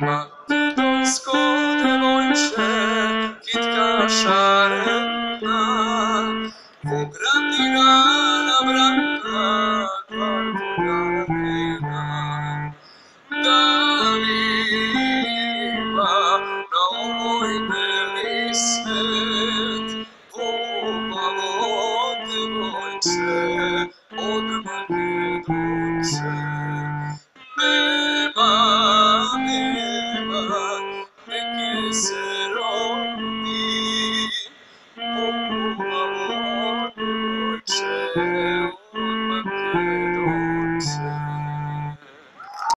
Matko devojče, kitka šarena, pogranirana branka, kvartirana Daliva na ovoj beli svet, pomalo devojče, od mene dojče. Jesus.